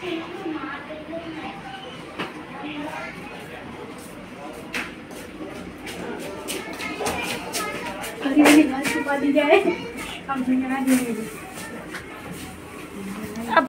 अरे मेरी बात छुपा दी जाए। हम सुनना देंगे।